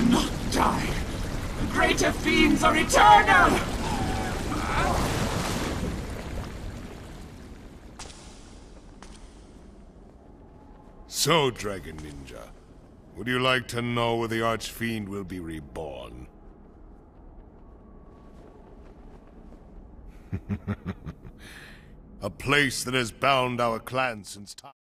will not die. The Greater fiends are eternal! So, Dragon Ninja, would you like to know where the Archfiend will be reborn? A place that has bound our clan since time.